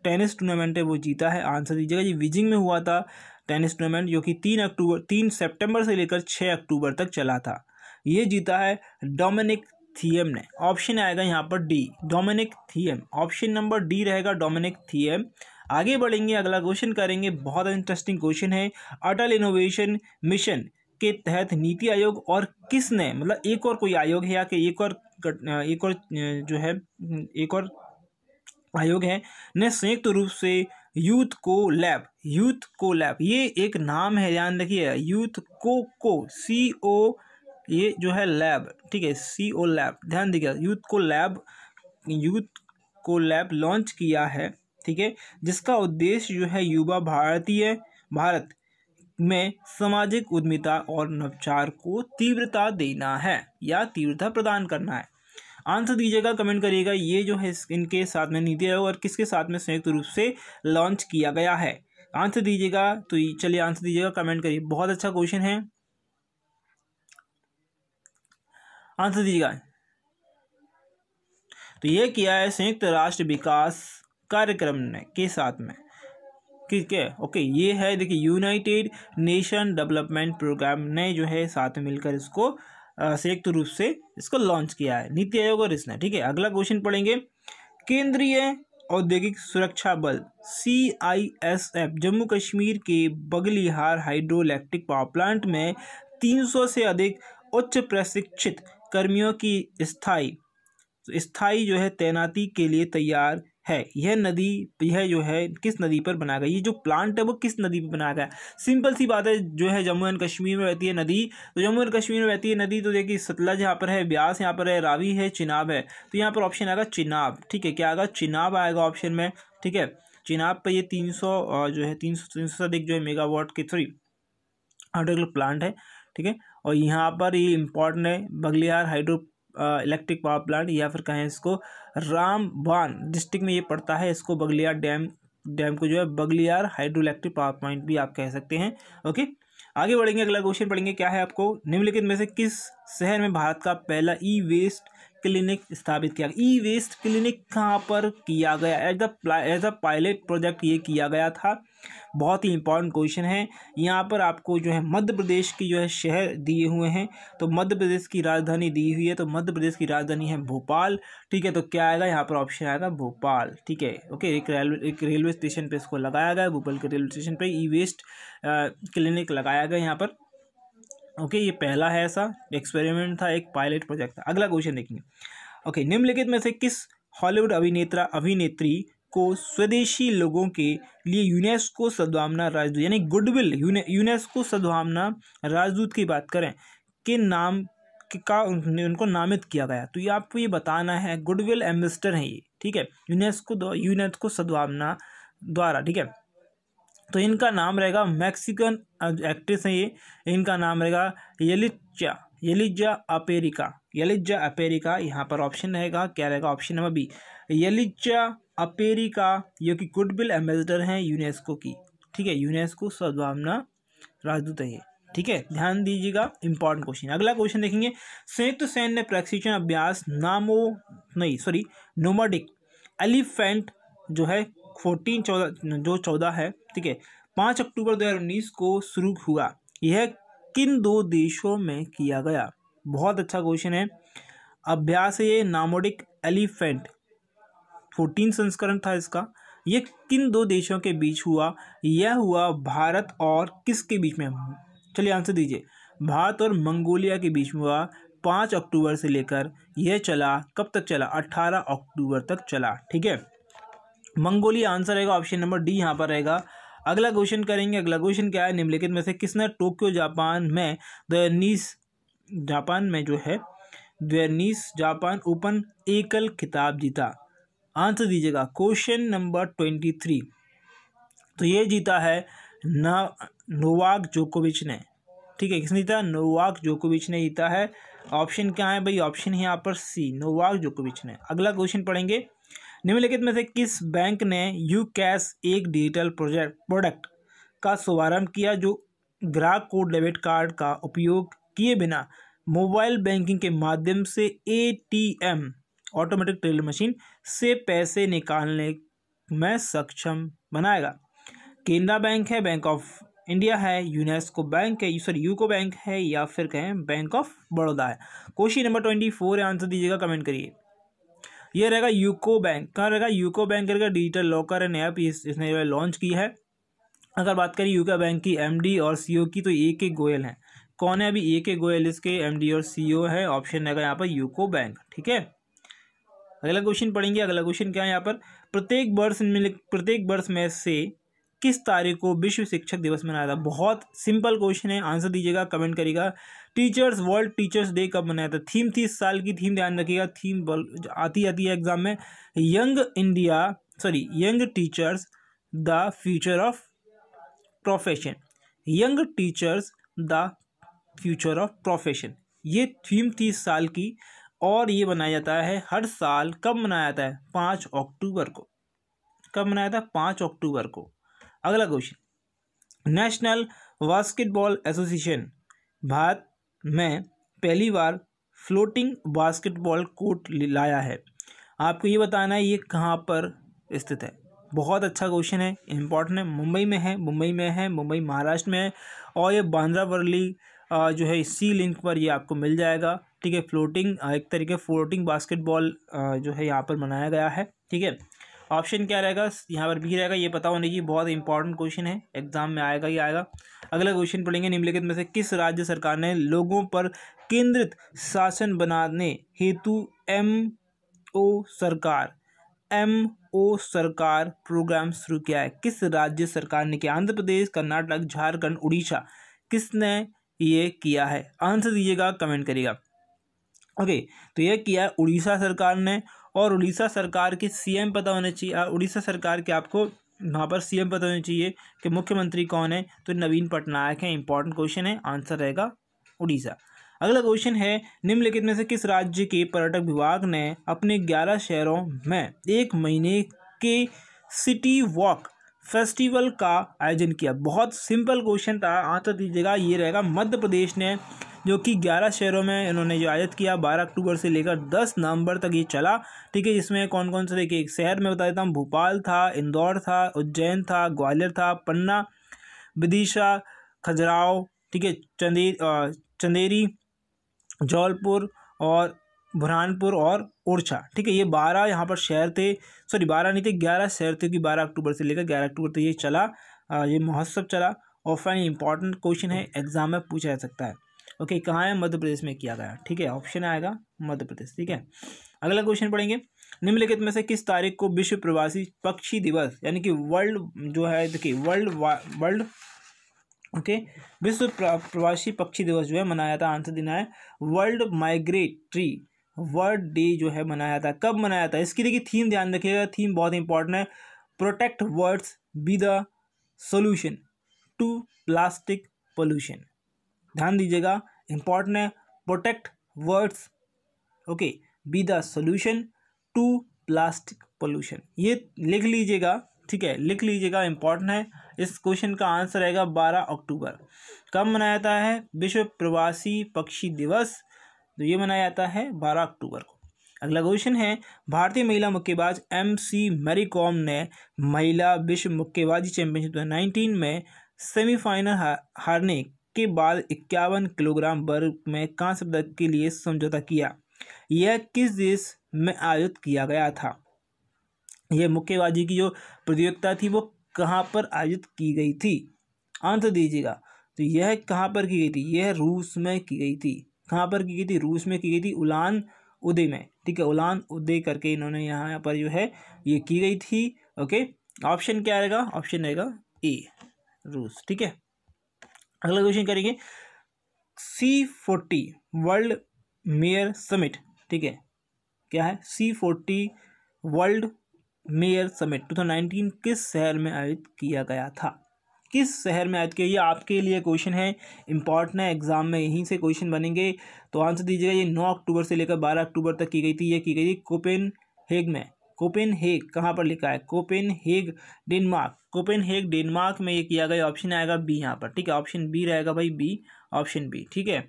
टेनिस टूर्नामेंट है, वो जीता है। आंसर दीजिएगा जी, बीजिंग में हुआ था टेनिस टूर्नामेंट, जो कि तीन अक्टूबर, तीन सितंबर से लेकर छः अक्टूबर तक चला था। ये जीता है डोमिनिक थियम ने। ऑप्शन आएगा यहाँ पर D, Dominic Thiem option number D रहेगा डोमिनिक थियम आगे बढ़ेंगे, अगला क्वेश्चन करेंगे। बहुत इंटरेस्टिंग क्वेश्चन है। अटल इनोवेशन मिशन के तहत नीति आयोग और किसने मतलब एक और कोई आयोग है या कि एक और एक और, जो है, एक और आयोग है, ने संयुक्त रूप से यूथ को लैब, यूथ को लैब। ये एक नाम है, ध्यान रखिए, यूथ को को सी ओ ये जो है लैब ठीक है सी ओ लैब ध्यान दीजिए यूथ को लैब यूथ को लैब लॉन्च किया है, ठीक है, जिसका उद्देश्य जो है युवा भारतीय, भारत में सामाजिक उद्यमिता और नवचार को तीव्रता देना है या तीव्रता प्रदान करना है। आंसर दीजिएगा कमेंट करिएगा, ये जो है इनके साथ में नीति आयोग और किसके साथ में संयुक्त रूप से लॉन्च किया गया है। आंसर दीजिएगा तो चलिए आंसर दीजिएगा कमेंट करिए, बहुत अच्छा क्वेश्चन है। आंसर दीजिएगा। तो ये किया है संयुक्त राष्ट्र विकास कार्यक्रम ने, के साथ में। ठीक है? ओके, ये है, देखिए, यूनाइटेड नेशन डेवलपमेंट प्रोग्राम ने जो है साथ मिलकर इसको संयुक्त रूप से इसको लॉन्च किया है। नीति आयोग और इसने, ठीक है? अगला क्वेश्चन पढ़ेंगे। केंद्रीय औद्योगिक सुरक्षा बल C I S F Jammu Kashmir के Baglihar hydro electric power plant में 300 से अधिक उच्च प्रशिक्षित कर्मियों की स्थायी स्थायी जो है तैनाती के लिए तैयार है। यह नदी, यह जो है किस नदी पर बनाया गया? ये जो प्लांट है, वो किस नदी पर बनाया गया? सिंपल सी बात है, जो है जम्मू एंड कश्मीर में रहती है नदी। तो जम्मू एंड कश्मीर में रहती है नदी तो देखिए सतलज यहाँ पर है, ब्यास यहाँ पर है, रावी है, चिनाब है। तो यहाँ पर ऑप्शन आएगा चिनाब, ठीक है? क्या आएगा? चिनाब आएगा ऑप्शन में, ठीक है? चिनाब पर ये तीन सौ जो है तीन सौ तीन सौ अधिक जो है मेगावाट के थ्री हाइड्रो प्लांट है, ठीक है? और यहाँ पर ये इम्पोर्टेंट है Baglihar hydro electric power plant या फिर कहें इसको रामबान डिस्ट्रिक्ट में ये पड़ता है। इसको बगलियार डैम डैम को जो है Baglihar hydro electric power plant भी आप कह सकते हैं। ओके? आगे बढ़ेंगे, अगला क्वेश्चन पढ़ेंगे, क्या है आपको? निम्नलिखित में से किस शहर में भारत का पहला ई वेस्ट क्लिनिक स्थापित किया ई वेस्ट क्लिनिक कहाँ पर किया गया? As the as a pilot project ये किया गया था। बहुत ही इंपॉर्टेंट क्वेश्चन है। यहाँ पर आपको जो है मध्य प्रदेश की जो है शहर दिए हुए हैं। तो मध्य प्रदेश की राजधानी दी हुई है। तो मध्य प्रदेश की राजधानी है भोपाल। ठीक है तो क्या आएगा? यहाँ पर ऑप्शन आएगा भोपाल। ठीक है ओके एक रेलवे एक रेलवे स्टेशन पे इसको लगाया गया। भोपाल के रेलवे स्टेशन पर ई वेस्ट क्लिनिक लगाया गया यहाँ पर। ओके ये पहला है ऐसा। एक्सपेरिमेंट था, एक पायलट प्रोजेक्ट था। अगला क्वेश्चन देखेंगे। ओके निम्नलिखित में से किस हॉलीवुड अभिनेता अभिनेत्री को स्वदेशी लोगों के लिए यूनेस्को सद्भावना राजदूत, यानी गुडविल यूनेस्को सद्भावना राजदूत की बात करें, के नाम, का उनको नामित किया गया। तो ये आपको ये बताना है, गुडविल एम्बेसडर हैं ये, ठीक है? यूनेस्को यूनेस्को सद्भावना द्वारा, ठीक है? तो इनका नाम रहेगा मैक्सिकन एक्ट्रेस है ये। इनका नाम रहेगा यलिचा यलिजा अपेरिका यलिजा अपेरिका, यहाँ पर ऑप्शन रहेगा, क्या रहेगा? ऑप्शन नंबर बी यलिजा अपेरिका जो कि गुडविल एम्बेसडर हैं यूनेस्को की। ठीक है, यूनेस्को सद्भावना राजदूत है ठीक है, ध्यान दीजिएगा इंपॉर्टेंट क्वेश्चन अगला क्वेश्चन देखेंगे। संयुक्त सैन्य प्रशिक्षण अभ्यास नामो, नहीं सॉरी नोमाडिक एलिफेंट जो है फोर्टीन चौदह, जो चौदह है, ठीक है, पाँच अक्टूबर दो हज़ार उन्नीस को शुरू हुआ। यह किन दो देशों में किया गया? बहुत अच्छा क्वेश्चन है। अभ्यास ये नामोडिक एलिफेंट फोर्टीन संस्करण था इसका। ये किन दो देशों के बीच हुआ? यह हुआ भारत और किसके बीच में चलिए आंसर दीजिए। भारत और मंगोलिया के बीच में हुआ। पाँच अक्टूबर से लेकर यह चला, कब तक चला? अट्ठारह अक्टूबर तक चला, ठीक है? मंगोलिया आंसर रहेगा ऑप्शन नंबर डी, यहाँ पर रहेगा। अगला क्वेश्चन करेंगे। अगला क्वेश्चन क्या है? निम्नलिखित में से किसने टोक्यो, जापान में नीस, जापान में जो है नीस, जापान ओपन एकल खिताब जीता। आंसर दीजिएगा। क्वेश्चन नंबर ट्वेंटी थ्री तो ये जीता है नोवाक जोकोविच ने। ठीक है, किसने जीता नोवाक जोकोविच ने जीता है। ऑप्शन क्या है भाई? ऑप्शन है यहाँ पर सी, नोवाक जोकोविच ने। अगला क्वेश्चन पढ़ेंगे। निम्नलिखित में से किस बैंक ने यू कैश एक डिजिटल प्रोजेक्ट, प्रोडक्ट का शुभारंभ किया जो ग्राहक को डेबिट कार्ड का उपयोग किए बिना मोबाइल बैंकिंग के माध्यम से एटीएम ऑटोमेटिक टेलर मशीन से पैसे निकालने में सक्षम बनाएगा। केनरा बैंक है, बैंक ऑफ़ इंडिया है, यूनेस्को बैंक है, सॉरी, यूको बैंक है या फिर कहें बैंक ऑफ़ बड़ौदा है। Question number twenty four answer दीजिएगा कमेंट करिए। यह रहेगा यूको बैंक, कहाँ रहेगा? यूको बैंक रहेगा डिजिटल लॉकर एंड ऐप इसने जो है लॉन्च की है। अगर बात करें यूको बैंक की एमडी और सीईओ की तो ए के गोयल हैं। कौन है अभी ए के गोयल इसके एमडी और सीईओ है ऑप्शन रहेगा यहाँ पर यूको बैंक, ठीक है? अगला क्वेश्चन पढ़ेंगे, अगला क्वेश्चन क्या है यहाँ पर? प्रत्येक वर्ष में प्रत्येक वर्ष में से किस तारीख को विश्व शिक्षक दिवस मनाया था? बहुत सिंपल क्वेश्चन है आंसर दीजिएगा कमेंट करिएगा। टीचर्स वर्ल्ड टीचर्स डे कब मनाया था? थीम थी, इस साल की थीम ध्यान रखिएगा थीम आती आती है एग्ज़ाम में। Young India sorry young teachers the future of profession young teachers the future of profession ये थीम थी इस साल की। और ये मनाया जाता है, हर साल कब मनाया जाता है? पाँच अक्टूबर को। कब मनाया जाता है? पाँच अक्टूबर को। अगला question national basketball association Bharat में पहली बार फ्लोटिंग बास्केटबॉल कोर्ट लाया है। आपको ये बताना है, ये कहाँ पर स्थित है? बहुत अच्छा क्वेश्चन है इंपॉर्टेंट है। मुंबई में है, मुंबई में है, मुंबई महाराष्ट्र में है और ये बांद्रा वर्ली जो है सी लिंक पर ये आपको मिल जाएगा। ठीक है, फ्लोटिंग एक तरीके फ्लोटिंग बास्केटबॉल जो है यहाँ पर बनाया गया है। ठीक है, ऑप्शन क्या रहेगा? यहाँ पर भी रहेगा, ये पता होने की बहुत इंपॉर्टेंट क्वेश्चन है, एग्ज़ाम में आएगा ही आएगा। अगला क्वेश्चन पढ़ेंगे, निम्नलिखित में से किस राज्य सरकार ने लोगों पर केंद्रित शासन बनाने हेतु एम ओ सरकार, एम ओ सरकार प्रोग्राम शुरू किया है? किस राज्य सरकार ने किया? आंध्र प्रदेश, कर्नाटक, झारखंड, उड़ीसा। किसने ये किया है। आंसर दीजिएगा, कमेंट करिएगा। ओके तो यह किया है उड़ीसा सरकार ने और उड़ीसा सरकार के सीएम पता होने चाहिए। उड़ीसा सरकार के आपको वहाँ पर सीएम पता होना चाहिए कि मुख्यमंत्री कौन है? तो नवीन पटनायक है। इंपॉर्टेंट क्वेश्चन है। आंसर रहेगा उड़ीसा। अगला क्वेश्चन है, निम्नलिखित में से किस राज्य के पर्यटक विभाग ने अपने ग्यारह शहरों में एक महीने के सिटी वॉक फेस्टिवल का आयोजन किया। बहुत सिंपल क्वेश्चन था, आंसर दीजिएगा, ये रहेगा, मध्य प्रदेश ने, जो कि ग्यारह शहरों में इन्होंने जो आयोजित किया, बारह अक्टूबर से लेकर दस नवंबर तक ये चला। ठीक है इसमें कौन कौन से देखिए शहर में बता देता हूँ, भोपाल था, इंदौर था, उज्जैन था, ग्वालियर था, पन्ना, विदिशा, खजुराहो, ठीक है, चंदे चंदेरी जौलपुर और बुरहानपुर और ओरछा। ठीक है, ये बारह यहाँ पर शहर थे। सॉरी बारह नहीं थे, ग्यारह शहर थे कि बारह अक्टूबर से लेकर ग्यारह अक्टूबर तक ये चला। ये महोत्सव चला। ऑफलाइन इंपॉर्टेंट क्वेश्चन है एग्ज़ाम में पूछा जा सकता है। ओके कहाँ है? मध्य प्रदेश में किया गया। ठीक है ऑप्शन आएगा मध्य प्रदेश। ठीक है, अगला क्वेश्चन पढ़ेंगे। निम्नलिखित में से किस तारीख को विश्व प्रवासी पक्षी दिवस, यानी कि वर्ल्ड जो है, देखिए वर्ल्ड वर्ल्ड ओके विश्व प्रवासी पक्षी दिवस जो है, मनाया था आंसर देना है वर्ल्ड माइग्रेटरी वर्ल्ड डे जो है मनाया था। कब मनाया था? इसकी देखिए थीम ध्यान रखिएगा। थीम बहुत इंपॉर्टेंट है। Protect words be the solution to plastic pollution ध्यान दीजिएगा। इंपॉर्टेंट है। Protect words okay be the solution to plastic pollution ये लिख लीजिएगा, ठीक है? लिख लीजिएगा इंपॉर्टेंट है। इस क्वेश्चन का आंसर रहेगा बारह अक्टूबर। कब मनाया जाता है? विश्व प्रवासी पक्षी दिवस। तो ये मनाया जाता है बारह अक्टूबर को। अगला क्वेश्चन है, भारतीय महिला मुक्केबाज एम सी मैरी कॉम ने महिला विश्व मुक्केबाजी चैंपियनशिप नाइनटीन में सेमीफाइनल हारने के बाद इक्यावन किलोग्राम वर्ग में कांस्य पदक के लिए समझौता किया। यह किस देश में आयोजित किया गया था? यह मुक्केबाजी की जो प्रतियोगिता थी, वो कहाँ पर आयोजित की गई थी? आंसर दीजिएगा। तो यह कहाँ पर की गई थी? यह रूस में की गई थी। कहाँ पर की गई थी? रूस में की गई थी, उलान उदय में। ठीक है, उलान उदय करके इन्होंने यहाँ पर जो है, ये की गई थी। ओके, ऑप्शन क्या रहेगा? ऑप्शन रहेगा ए, रूस। ठीक है, अगला क्वेश्चन करेंगे। C forty world mayor summit ठीक है, क्या है? C forty world mayor summit two thousand nineteen किस शहर में आयोजित किया गया था? किस शहर में आयोजित किया? ये आपके लिए क्वेश्चन है। इंपॉर्टेंट है एग्ज़ाम में यहीं से क्वेश्चन बनेंगे। तो आंसर दीजिएगा, ये नौ अक्टूबर से लेकर बारह अक्टूबर तक की गई थी। ये की गई थी कोपेन हेग में। कोपेन हेग कहाँ पर लिखा है? Copenhagen Denmark. Koppen Hague Denmark में ये किया गया। ऑप्शन आएगा बी यहाँ पर, ठीक है? ऑप्शन बी रहेगा भाई बी ऑप्शन बी ठीक है?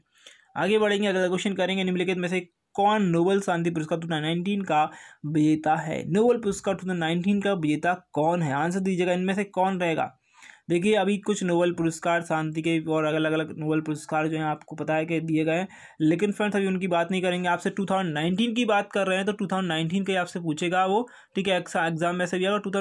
आगे बढ़ेंगे, अगला क्वेश्चन करेंगे। निम्नलिखित में से कौन नोबल शांति पुरस्कार टू नाइनटीन का विजेता है? नोबल पुरस्कार टू नाइनटीन का विजेता कौन है? आंसर दीजिएगा, इनमें से कौन रहेगा? देखिए, अभी कुछ नोबल पुरस्कार शांति के और अलग अलग नोबल पुरस्कार जो हैं आपको पता है कि दिए गए हैं। लेकिन फ्रेंड्स, अभी उनकी बात नहीं करेंगे। आपसे 2019 की बात कर रहे हैं तो 2019 के आपसे पूछेगा वो, ठीक है एग्ज़ाम में से भी आएगा। टू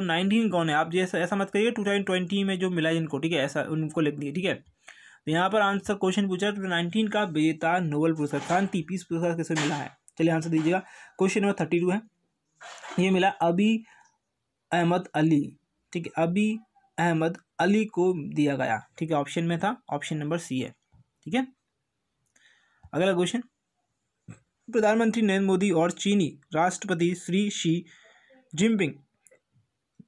कौन है? आप जैसे ऐसा मत करिए टू में जो मिला जिनको, ठीक है, ऐसा उनको लिख दिए ठीक है। तो यहाँ पर आंसर क्वेश्चन पूछा टू नाइनटीन का बेता नोबल पुरस्कार, शांति पीस पुरस्कार किसे मिला है? चलिए आंसर दीजिएगा। क्वेश्चन नंबर थर्टी टू है। ये मिला अभी अहमद अली, ठीक है, अभी अहमद अली को दिया गया। ठीक है ऑप्शन में था। ऑप्शन नंबर सी है। ठीक है? अगला क्वेश्चन प्रधानमंत्री नरेंद्र मोदी और चीनी राष्ट्रपति श्री शी जिनपिंग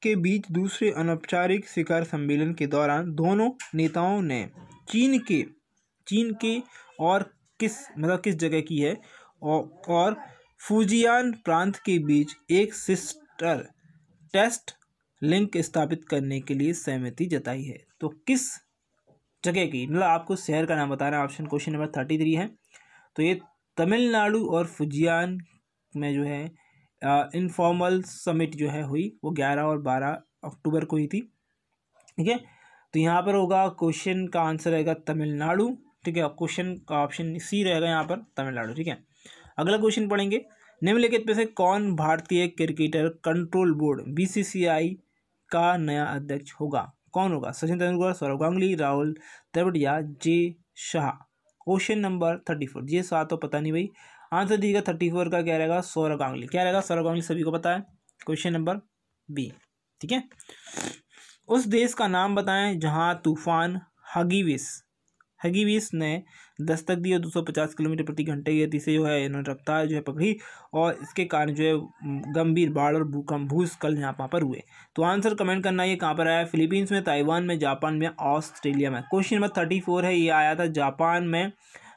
के बीच दूसरे अनौपचारिक शिखर सम्मेलन के दौरान दोनों नेताओं ने चीन के चीन के और किस मतलब किस जगह की है? और, और फूजियान प्रांत के बीच एक सिस्टर टेस्ट लिंक स्थापित करने के लिए सहमति जताई है। तो किस जगह की मतलब आपको शहर का नाम बताना option question number thirty three है। तो ये तमिलनाडु और फुजियान में जो है इनफॉर्मल समिट जो है हुई, वो ग्यारह और बारह अक्टूबर को ही थी। ठीक है? तो यहाँ पर होगा क्वेश्चन का आंसर रहेगा तमिलनाडु। ठीक है? क्वेश्चन का ऑप्शन सी रहेगा यहाँ पर, तमिलनाडु। ठीक है? अगला क्वेश्चन पढ़ेंगे। निम्नलिखित में से कौन भारतीय क्रिकेटर कंट्रोल बोर्ड बीसीसीआई का नया अध्यक्ष होगा। कौन होगा? सचिन तेंदुलकर सौरभ गांगुली, राहुल द्रविड़ या Jay Shah. Question number thirty four Jay Shah तो पता नहीं भाई। आंसर दीजिएगा थर्टी फोर का क्या रहेगा? सौरभ गांगुली। क्या रहेगा? सौरभ गांगुली सभी को पता है। क्वेश्चन नंबर बी ठीक है? उस देश का नाम बताएँ जहाँ तूफ़ान हगीविस हगीविस ने दस्तक दी और 250 किलोमीटर प्रति घंटे की गति से जो है इन्होंने रफ्तार जो है पकड़ी और इसके कारण जो है गंभीर बाढ़ और भूकंप भूस्खलन यहाँ पर हुए। तो आंसर कमेंट करना ये कहाँ पर आया? फिलीपींस में, ताइवान में, जापान में, ऑस्ट्रेलिया में। क्वेश्चन नंबर थर्टी फोर है, ये आया था जापान में।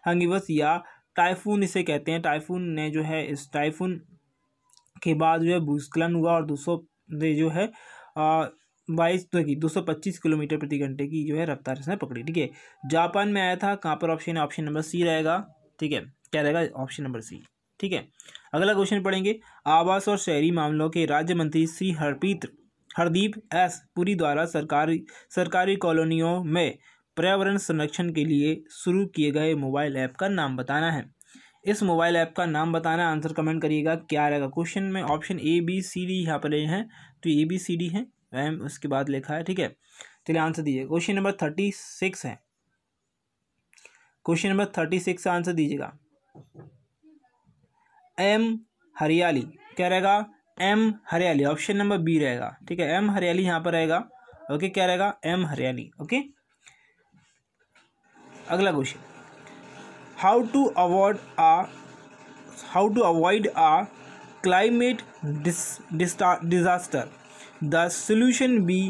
हंगीवस या टाइफून इसे कहते हैं। टाइफून ने जो है, इस टाइफून के बाद जो है, भूस्खलन हुआ और दो जो है बाईस तो दो सौ पच्चीस किलोमीटर प्रति घंटे की जो है रफ्तार इसने पकड़ी, ठीक है? जापान में आया था, कहाँ पर ऑप्शन है? ऑप्शन नंबर सी रहेगा, ठीक है? क्या रहेगा? ऑप्शन नंबर सी ठीक है? अगला क्वेश्चन पढ़ेंगे। आवास और शहरी मामलों के राज्य मंत्री श्री हरप्रीत, हरदीप एस पुरी द्वारा सरकारी सरकारी कॉलोनियों में पर्यावरण संरक्षण के लिए शुरू किए गए मोबाइल ऐप का नाम बताना है। इस मोबाइल ऐप का नाम बताना, आंसर कमेंट करिएगा, क्या रहेगा? क्वेश्चन में option A B C D यहाँ पर हैं तो ए बी सी डी है। एम उसके बाद लिखा है, ठीक है? चलिए आंसर दीजिए। क्वेश्चन नंबर थर्टी सिक्स है। क्वेश्चन नंबर थर्टी सिक्स का आंसर दीजिएगा। एम हरियाली, क्या रहेगा? एम हरियाली, ऑप्शन नंबर बी रहेगा, ठीक है? एम हरियाली यहाँ पर रहेगा, ओके? क्या रहेगा? M Hariyali, okay? अगला question. How to avoid a how to avoid a climate dis disaster the solution we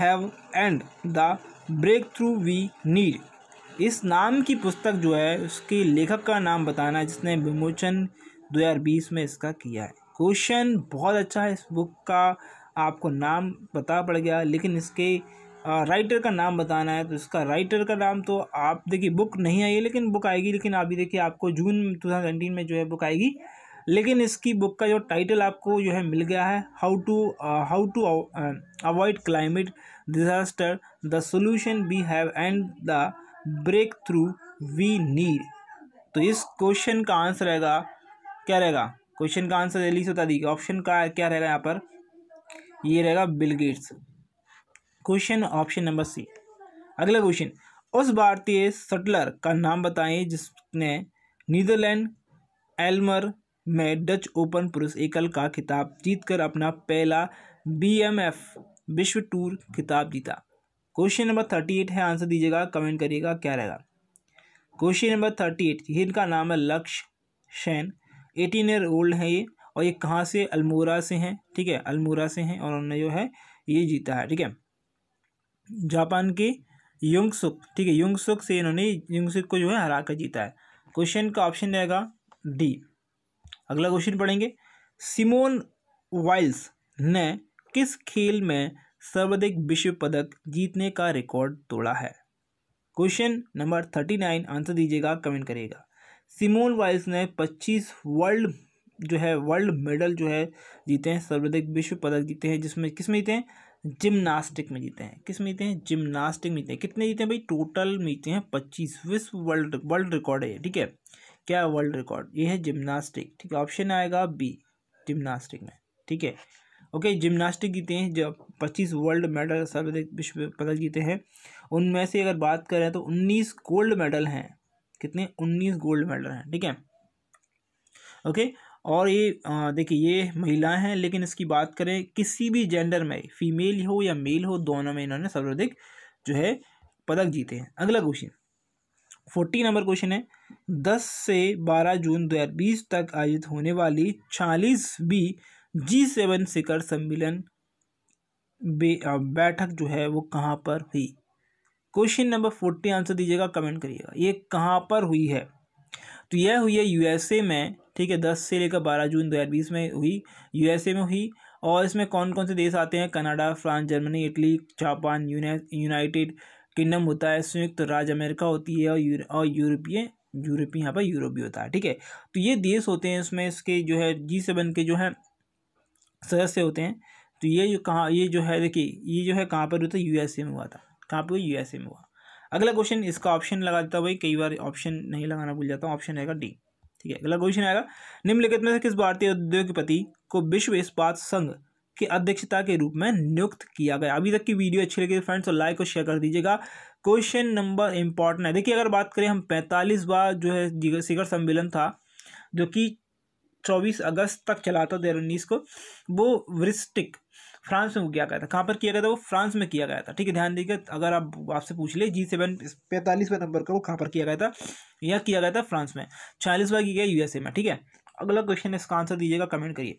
have and the breakthrough we need. इस नाम की पुस्तक जो है, उसके लेखक का नाम बताना है, जिसने विमोचन 2020 में इसका किया है। क्वेश्चन बहुत अच्छा है, इस बुक का आपको नाम पता पड़ गया, लेकिन इसके राइटर का नाम बताना है तो इसका राइटर का नाम तो आप, देखिए, बुक नहीं आई है, लेकिन बुक आएगी, लेकिन अभी देखिए आपको जून टू में जो है, बुक आएगी। लेकिन इसकी बुक का जो टाइटल आपको जो है मिल गया है how to how to avoid climate disaster the solution we have and the breakthrough we need तो इस क्वेश्चन का आंसर रहेगा, क्या रहेगा? क्वेश्चन का आंसर जल्दी से बता दीजिए ऑप्शन का क्या रहेगा यहाँ पर? ये रहेगा Bill Gates question option number C अगला क्वेश्चन उस भारतीय सटलर का नाम बताएँ जिसने नीदरलैंड एल्मर में डच ओपन पुरुष एकल का खिताब जीतकर अपना पहला बीएमएफ विश्व टूर खिताब जीता। क्वेश्चन नंबर थर्टी एट है, आंसर दीजिएगा कमेंट करिएगा, क्या रहेगा? क्वेश्चन नंबर थर्टी एट इनका नाम है लक्ष्य शैन एटीन ईयर ओल्ड है ये, और ये कहाँ से? अल्मोरा से हैं, ठीक है? अल्मोरा से हैं, और उन्होंने जो है, ये जीता है, ठीक है? जापान के युंगसुक, ठीक है? युंगसुक से इन्होंने, युंगसुक को जो है हरा कर जीता है। क्वेश्चन का ऑप्शन रहेगा डी अगला क्वेश्चन पढ़ेंगे। सिमोन वाइल्स ने किस खेल में सर्वाधिक विश्व पदक जीतने का रिकॉर्ड तोड़ा है? Question number thirty nine answer दीजिएगा कमेंट करिएगा। सिमोन वाइल्स ने पच्चीस वर्ल्ड जो है वर्ल्ड मेडल जो है, जीते हैं, सर्वाधिक विश्व पदक जीते हैं, जिसमें किसमें जीते हैं? जिम्नास्टिक में जीते हैं। किसमें जीते हैं? जिम्नास्टिक में जीते हैं। कितने जीते हैं भाई? टोटल में जीते हैं पच्चीस। विश्व वर्ल्ड वर्ल्ड रिकॉर्ड है ठीक है? क्या वर्ल्ड रिकॉर्ड ये है जिम्नास्टिक ठीक है? ऑप्शन आएगा बी जिम्नास्टिक में, ठीक है? ओके जिम्नास्टिक जीते हैं, जब पच्चीस वर्ल्ड मेडल सर्वाधिक विश्व पदक जीते हैं। उनमें से अगर बात करें तो उन्नीस गोल्ड मेडल हैं। कितने? उन्नीस गोल्ड मेडल हैं, ठीक है? ओके और ये देखिए, ये महिलाएँ हैं, लेकिन इसकी बात करें, किसी भी जेंडर में फीमेल हो या मेल हो, दोनों में इन्होंने सर्वाधिक जो है, पदक जीते हैं। अगला क्वेश्चन फोर्टी नंबर क्वेश्चन है। दस से बारह जून दो हज़ार बीस तक आयोजित होने वाली चालीस बी जी सेवन शिखर सम्मेलन बैठक जो है वो कहाँ पर हुई? क्वेश्चन नंबर फोर्टी आंसर दीजिएगा, कमेंट करिएगा। ये कहाँ पर हुई है? तो यह हुई है यूएसए में, ठीक है, दस से लेकर बारह जून दो हज़ार बीस में हुई, यूएसए में हुई, और इसमें कौन कौन से देश आते हैं? Canada, France, Germany, Italy, Japan United Kingdom होता है संयुक्त राज्य अमेरिका होती है और यूर, और यूरोपीय यूरोपीय यहाँ पर यूरोप भी होता है ठीक है? तो ये देश होते हैं इसमें इसके जो है जी सेवन के जो है सदस्य होते हैं। तो ये जो कहाँ ये जो है देखिए ये जो है कहाँ पर होता है? यूएसए में हुआ था। कहाँ पर? यूएसए में हुआ। अगला क्वेश्चन इसका ऑप्शन लगा देता भाई कई बार ऑप्शन नहीं लगाना भूल जाता हूँ ऑप्शन रहेगा डी ठीक है? अगला क्वेश्चन आएगा निम्नलिखित में से किस भारतीय उद्योगपति को विश्व इस्पात संघ की अध्यक्षता के रूप में नियुक्त किया गया। अभी तक की वीडियो अच्छी लगी फ्रेंड्स तो लाइक और शेयर कर दीजिएगा। क्वेश्चन नंबर इंपॉर्टेंट है। देखिए, अगर बात करें हम पैंतालीस बार जो है शिखर सम्मेलन था, जो कि चौबीस अगस्त तक चला था दो उन्नीस को, वो वृस्टिक फ्रांस में किया गया था। कहाँ पर किया गया था? वो फ्रांस में किया गया था। ठीक है, ध्यान दीजिए अगर आप आपसे पूछ ले, जी सेवन, पैंतालीसवें नंबर का वो कहाँ पर किया गया था? यह किया गया था फ्रांस में। चालीस बार किया गया यूएसए में। ठीक है, अगला क्वेश्चन इसका आंसर दीजिएगा कमेंट करिए।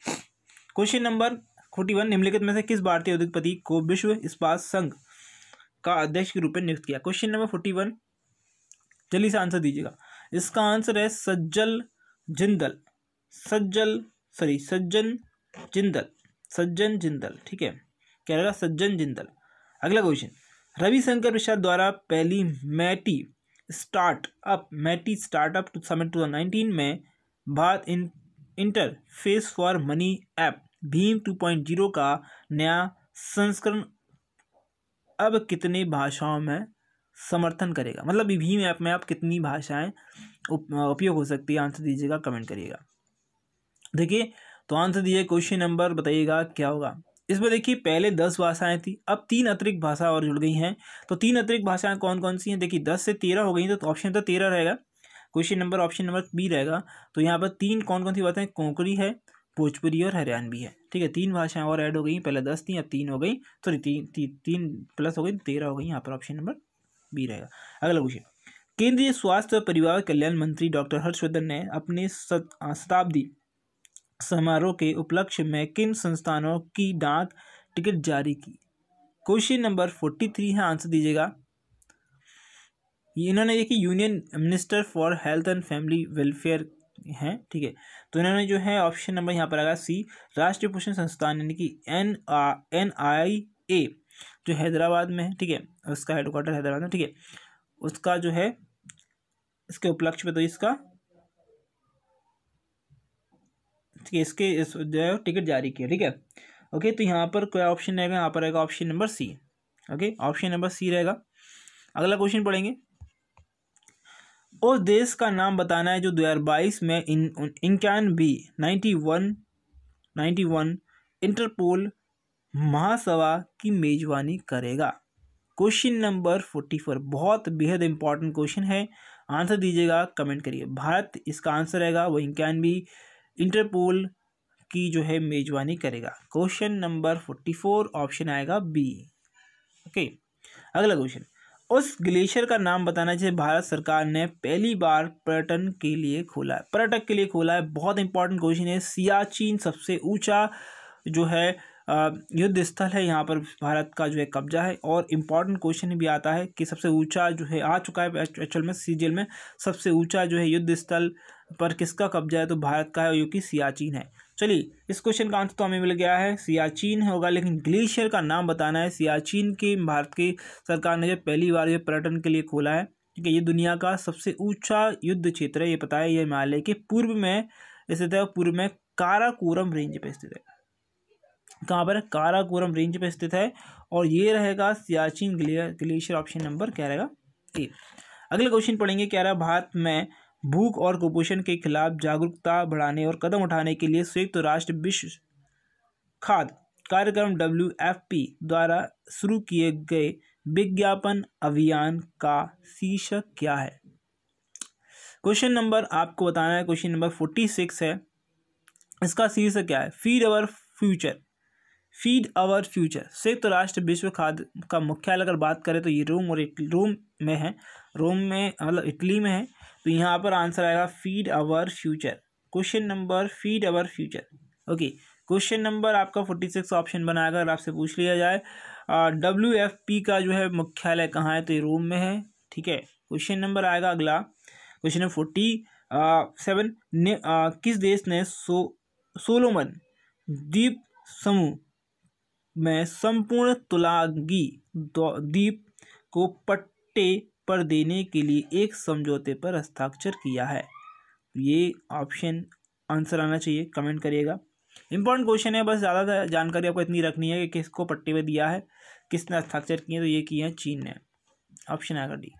क्वेश्चन नंबर फोर्टी वन निम्नलिखित में से किस भारतीय उद्योगपति को विश्व इस्पात संघ का अध्यक्ष के रूप में नियुक्त किया? क्वेश्चन नंबर फोर्टी वन जल्दी से आंसर दीजिएगा। इसका आंसर है सज्जल जिंदल। सज्जल सॉरी सज्जन जिंदल। सज्जन जिंदल, ठीक है? कह रहेगा सज्जन जिंदल। अगला क्वेश्चन रविशंकर प्रसाद द्वारा पहली MeitY start up MeitY startup two summit two में भारत इन interface for money app भीम टू पॉइंट ज़ीरो का नया संस्करण अब कितनी भाषाओं में समर्थन करेगा? मतलब भीम ऐप में आप कितनी भाषाएँ उपयोग हो सकती है? आंसर दीजिएगा, कमेंट करिएगा। देखिए तो आंसर दीजिए, क्वेश्चन नंबर बताइएगा, क्या होगा? इसमें देखिए, पहले दस भाषाएँ थी, अब तीन अतिरिक्त भाषा और जुड़ गई हैं। तो तीन अतिरिक्त भाषाएँ कौन कौन सी हैं? देखिए, दस से तेरह हो गई तो ऑप्शन तो तेरह रहेगा। Question number option number B रहेगा। तो यहाँ पर तीन कौन कौन सी बातें? कोंकणी है भोजपुरी और हरियाणवी है। ठीक है तीन भाषाएँ और ऐड हो गई पहले दस थी अब तीन हो गई। सॉरी तीन ती, तीन प्लस हो गई तेरह हो गई यहाँ पर ऑप्शन नंबर बी रहेगा। अगला क्वेश्चन केंद्रीय स्वास्थ्य और परिवार कल्याण मंत्री डॉक्टर हर्षवर्धन ने अपने शताब्दी समारोह के उपलक्ष्य में किन संस्थानों की डाक टिकट जारी की? क्वेश्चन नंबर फोर्टी थ्री है आंसर दीजिएगा। इन्होंने देखिए union minister for health and family welfare हैं, ठीक है? तो इन्होंने जो है ऑप्शन नंबर यहाँ पर आएगा सी राष्ट्रीय पोषण संस्थान यानी कि एन आ एन आई ए जो हैदराबाद में है, ठीक है? उसका हेडक्वार्टर हैदराबाद में, ठीक है? उसका जो है, इसके उपलक्ष्य में तो इसका। ठीक है, इसके इस जो है टिकट जारी किया, ठीक है? ओके तो यहाँ पर क्या ऑप्शन रहेगा? यहाँ पर रहेगा option number C okay option number C रहेगा। अगला क्वेश्चन पढ़ेंगे। उस देश का नाम बताना है जो 2022 में इन इनकैन B ninety one ninety one Interpol महासभा की मेजबानी करेगा। क्वेश्चन नंबर फोर्टी फोर, बहुत बेहद इंपॉर्टेंट क्वेश्चन है। आंसर दीजिएगा कमेंट करिए। भारत, इसका आंसर रहेगा, वो बी इंटरपोल की जो है मेजबानी करेगा। Question number forty four option आएगा बी ओके अगला क्वेश्चन उस ग्लेशियर का नाम बताना चाहिए, भारत सरकार ने पहली बार पर्यटन के लिए खोला है। पर्यटक के लिए खोला है। बहुत इंपॉर्टेंट क्वेश्चन है। सियाचिन सबसे ऊँचा जो है युद्ध स्थल है। यहाँ पर भारत का जो है कब्जा है। और इंपॉर्टेंट क्वेश्चन भी आता है कि सबसे ऊँचा जो है, आ चुका है एक्चुअल में सीजल में। सबसे ऊँचा जो है युद्ध स्थल पर किसका कब्जा है? तो भारत का है जो कि सियाचिन है। चलिए, इस क्वेश्चन का आंसर तो हमें मिल गया है। सियाचिन होगा, लेकिन ग्लेशियर का नाम बताना है। सियाचिन के भारत की सरकार ने जो पहली बार ये पर्यटन के लिए खोला है, ठीक है, ये दुनिया का सबसे ऊँचा युद्ध क्षेत्र है, ये पता है, ये हिमालय के पूर्व में स्थित है पूर्व में काराकोरम रेंज पर स्थित है। कहाँ पर? काराकोरम रेंज पर स्थित है और ये रहेगा सियाचिन ग्लेशियर ऑप्शन नंबर क्या रहेगा? ए अगले क्वेश्चन पढ़ेंगे, क्या रहा? भारत में भूख और कुपोषण के खिलाफ जागरूकता बढ़ाने और कदम उठाने के लिए संयुक्त राष्ट्र विश्व खाद्य कार्यक्रम डब्ल्यू एफ़ पी द्वारा शुरू किए गए विज्ञापन अभियान का शीर्षक क्या है? क्वेश्चन नंबर आपको बताना है क्वेश्चन नंबर फोर्टी सिक्स है। इसका शीर्षक क्या है? Feed our future feed our future संयुक्त राष्ट्र विश्व खाद्य का मुख्यालय, अगर बात करें तो ये रोम और रोम में है। रोम में मतलब इटली में है। तो यहाँ पर आंसर आएगा feed our future question number feed our future okay question number आपका फोर्टी सिक्स ऑप्शन बनाएगा अगर आपसे पूछ लिया जाए डब्ल्यू एफ़ पी का जो है मुख्यालय कहाँ है? तो ये रोम में है ठीक है? क्वेश्चन नंबर आएगा अगला. क्वेश्चन नंबर फोर्टी सेवन ने आ, किस देश ने सो सोलोमन द्वीप समूह में संपूर्ण तुलागी द्वीप को पट्टे पर देने के लिए एक समझौते पर हस्ताक्षर किया है। ये ऑप्शन आंसर आना चाहिए। कमेंट करिएगा। इंपॉर्टेंट क्वेश्चन है। बस ज़्यादा जानकारी आपको इतनी रखनी है कि किसको पट्टे पे दिया है, किसने हस्ताक्षर किए तो ये किए हैं चीन ने। ऑप्शन आएगा डी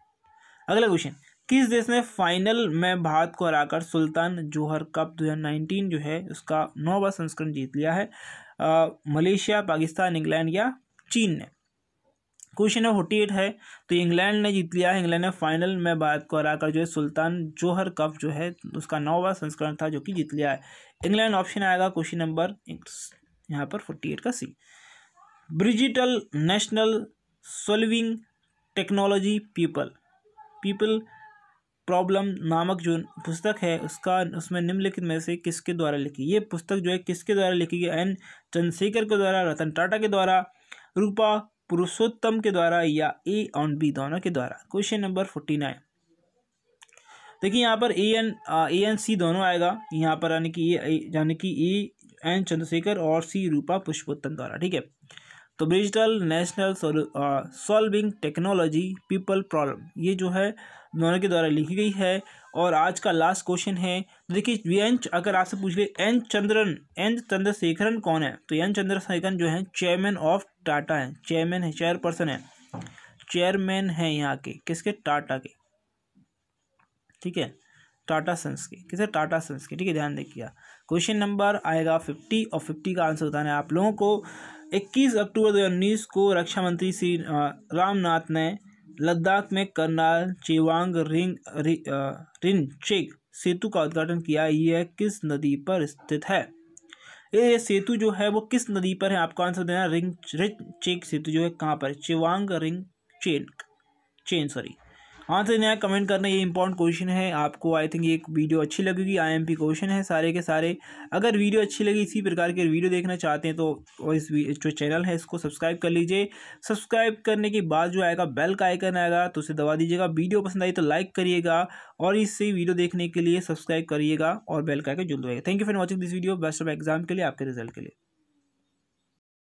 अगला क्वेश्चन किस देश ने फाइनल में भारत को हराकर सुल्तान जोहर कप 2019 जो है, उसका नौवा संस्करण जीत लिया है? मलेशिया, पाकिस्तान, इंग्लैंड या चीन ने? क्वेश्चन नंबर फोर्टी एट है तो इंग्लैंड ने जीत लिया है इंग्लैंड ने फाइनल में भारत को हराकर जो है सुल्तान जोहर कप जो है, उसका नौवा संस्करण था जो कि जीत लिया है। इंग्लैंड ऑप्शन आएगा क्वेश्चन नंबर यहाँ पर फोर्टी एट का C Bridgital national solving technology people people problem नामक जो पुस्तक है, उसका, उसमें निम्नलिखित में से किसके द्वारा लिखी? ये पुस्तक जो है किसके द्वारा लिखी गई? एन चंद्रशेखर के द्वारा, रतन टाटा के द्वारा, रूपा पुरुषोत्तम के द्वारा या ए और बी दोनों के द्वारा। क्वेश्चन नंबर फोर्टी नाइन देखिए, यहाँ पर A N A N C दोनों आएगा। यहाँ पर यानी कि ए यानी कि ए एन चंद्रशेखर और सी रूपा पुष्पोत्तम द्वारा, ठीक है? तो digital national solving technology people problem ये जो है दोनों के द्वारा लिखी गई है और आज का लास्ट क्वेश्चन है। तो देखिए एन अगर आपसे पूछ ले एन चंद्रन एन चंद्रशेखरन कौन है? तो एन चंद्रशेखरन जो है चेयरमैन ऑफ़ टाटा है। चेयरमैन है चेयरपर्सन है। चेयरमैन है यहाँ के। किसके? टाटा के। ठीक है? टाटा सन्स के। किसे? टाटा सन्स के। ठीक है, ध्यान देखिएगा क्वेश्चन नंबर आएगा फिफ्टी और फिफ्टी का आंसर बताना है आप लोगों को। इक्कीस अक्टूबर दो हज़ार उन्नीस को रक्षा मंत्री श्री रामनाथ ने लद्दाख में करनाल चेवांग रिंग रिन चेक सेतु का उद्घाटन किया। यह किस नदी पर स्थित है? ये सेतु जो है, वो किस नदी पर है? आपको आंसर देना रिंग रिच चेक सेतु जो है, कहाँ पर चेवांग रिंग चेन चेन सॉरी आंसर नया कमेंट करना ये इंपॉर्टेंट क्वेश्चन है। आपको आई थिंक ये वीडियो अच्छी लगेगी। आईएमपी क्वेश्चन है सारे के सारे। अगर वीडियो अच्छी लगी, इसी प्रकार के वीडियो देखना चाहते हैं तो इस जो चैनल है, इसको सब्सक्राइब कर लीजिए। सब्सक्राइब करने के बाद जो आएगा बेल का आइकन आएगा तो उसे दबा दीजिएगा। वीडियो पसंद आई तो लाइक करिएगा और इससे वीडियो देखने के लिए सब्सक्राइब करिएगा और बेल का आइकन जुड़ दीजिएगा thank you for watching this video best of exam के लिए, आपके रिज़ल्ट के लिए।